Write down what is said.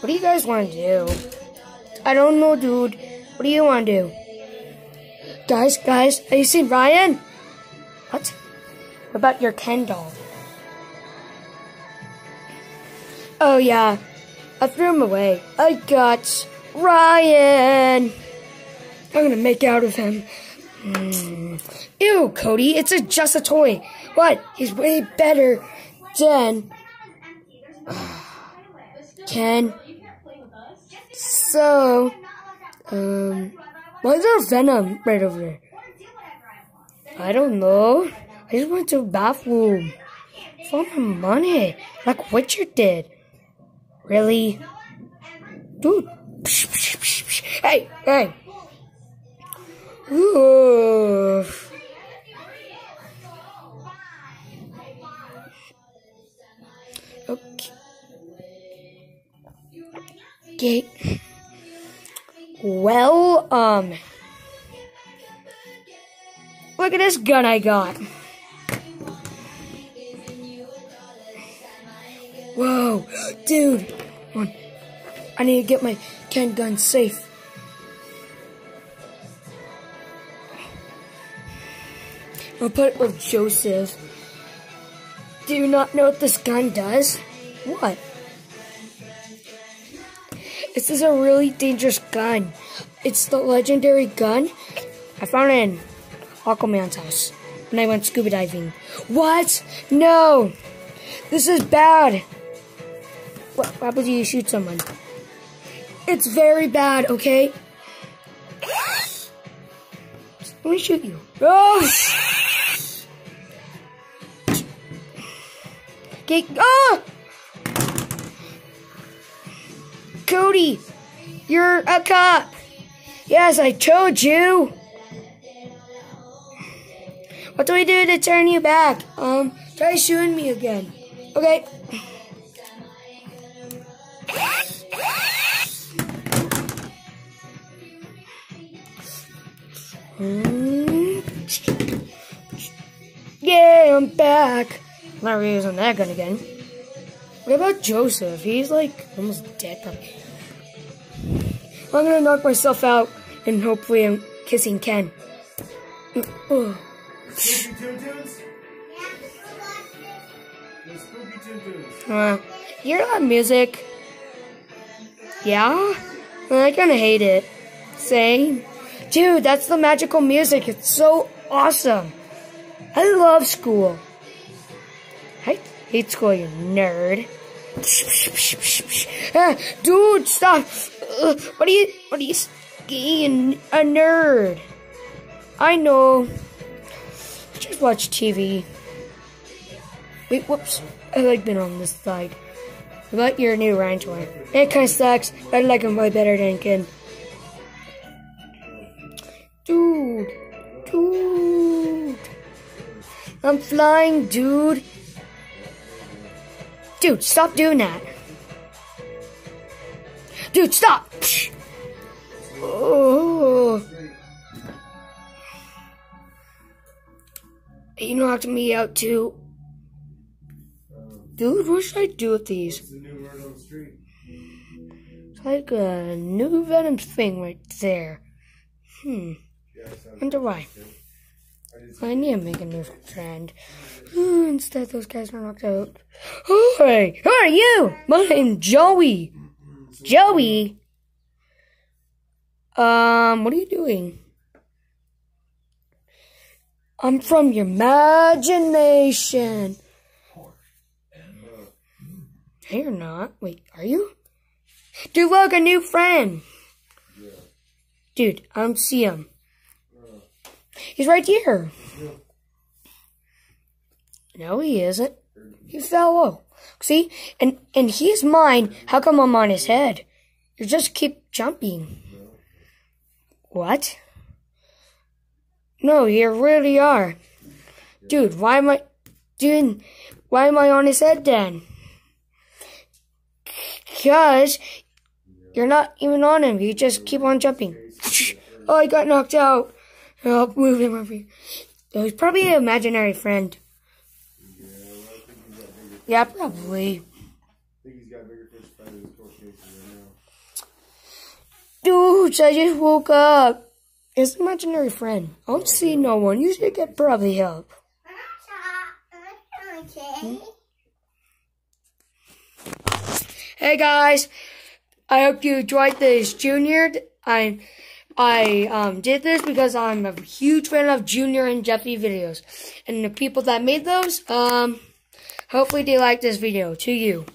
What do you guys want to do? I don't know, dude. What do you want to do? Guys, guys, have you seen Ryan? What? What about your Ken doll? Oh, yeah. I threw him away. I got Ryan. I'm gonna make out of him. Mm. Ew, Cody, it's a, just a toy. What? He's way better than Ken. So, um, why is there venom right over there? I don't know. I just went to the bathroom. For my money, like Witcher did. Really? Dude. Hey, hey. Ooh. Okay. Okay. Well, um. Look at this gun I got. Whoa, dude. I need to get my Ken gun safe. I'll put it with Joseph. Do you not know what this gun does? What? This is a really dangerous gun. It's the legendary gun I found in Aquaman's house when I went scuba diving. What? No! This is bad! What happens if you shoot someone? It's very bad, okay? Let me shoot you. Oh! Okay, ah! Cody, you're a cop. Yes, I told you. What do we do to turn you back? Um, try shooting me again. Okay. Yeah, I'm back. I'm not using that gun again. What about Joseph? He's like almost dead. Probably. I'm gonna knock myself out and hopefully I'm kissing Ken. Oh. Uh, you hear that music? Yeah? I kinda hate it. Same. Dude, that's the magical music. It's so awesome. I love school. I hate school, you nerd. Ah, dude, stop. Uh, what are you, what are you being a nerd? I know. Just watch TV. Wait, whoops. I like being on this side. About your new ranch toy? It kinda sucks. I like him way better than Ken. Dude. Dude. I'm flying, dude. Dude, stop doing that. Dude, stop. Oh. You knocked me out too. Dude, what should I do with these? It's like a new Venom thing right there. Hmm. Wonder why. I need to make a new friend. Instead, those guys were knocked out. Hey, who are you? My name's Joey. Joey? Um, what are you doing? I'm from your imagination. Hey, you're not. Wait, are you? Dude, look, a new friend. Dude, I don't see him. He's right here. No, he isn't. He fell. See? And and he's mine. How come I'm on his head? You just keep jumping. What? No, you really are. Dude, why am I doing why am I on his head then? Because you're not even on him. You just keep on jumping. Oh, I got knocked out. Help, move him over here. Oh, he's probably an imaginary friend. Yeah. Yeah, probably. Dudes, I just woke up. It's an imaginary friend. I don't see no one. You should get probably help. Okay. Hey guys, I hope you enjoyed this Junior. I I um, did this because I'm a huge fan of Junior and Jeffy videos, and the people that made those, um, hopefully they like this video. To you.